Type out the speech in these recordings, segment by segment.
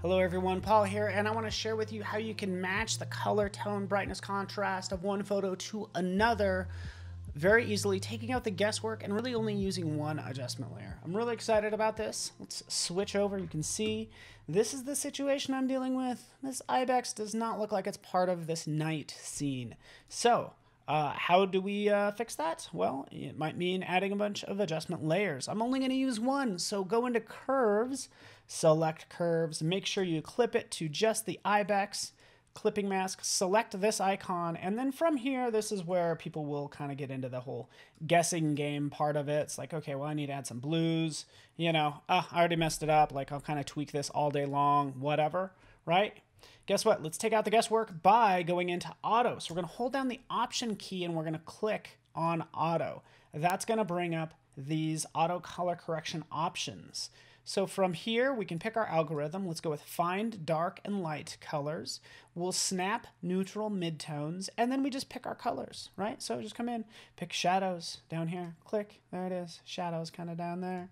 Hello everyone, Paul here, and I want to share with you how you can match the color, tone, brightness, contrast of one photo to another very easily, taking out the guesswork and really only using one adjustment layer. I'm really excited about this. Let's switch over. You can see this is the situation I'm dealing with. This ibex does not look like it's part of this night scene. So uh, how do we uh, fix that? Well, it might mean adding a bunch of adjustment layers. I'm only going to use one, so go into curves, select curves, make sure you clip it to just the ibex, clipping mask, select this icon, and then from here, this is where people will kind of get into the whole guessing game part of it. It's like, okay, well, I need to add some blues, you know, uh, I already messed it up, like I'll kind of tweak this all day long, whatever, right? Guess what? Let's take out the guesswork by going into auto. So we're going to hold down the option key and we're going to click on auto. That's going to bring up these auto color correction options. So from here, we can pick our algorithm. Let's go with find dark and light colors. We'll snap neutral midtones, and then we just pick our colors, right? So just come in, pick shadows down here, click, there it is, shadows kind of down there.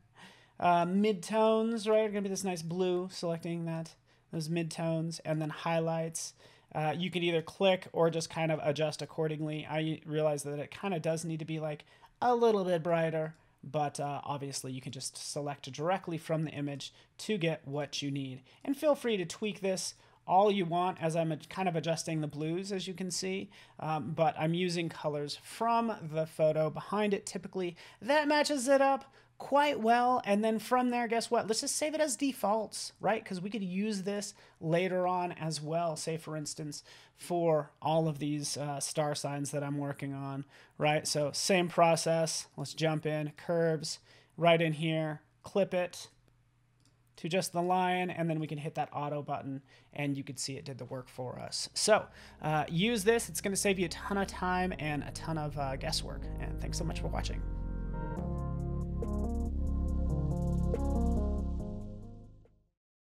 Uh, midtones, right, are gonna be this nice blue, selecting that those midtones, and then highlights. Uh, you can either click or just kind of adjust accordingly. I realize that it kind of does need to be like a little bit brighter, but uh, obviously you can just select directly from the image to get what you need. And feel free to tweak this all you want as I'm kind of adjusting the blues as you can see, um, but I'm using colors from the photo behind it typically. That matches it up quite well. And then from there, guess what? Let's just save it as defaults, right? Because we could use this later on as well. Say, for instance, for all of these uh, star signs that I'm working on, right? So same process. Let's jump in, curves, right in here, clip it to just the line, and then we can hit that auto button, and you can see it did the work for us. So uh, use this. It's going to save you a ton of time and a ton of uh, guesswork. And thanks so much for watching.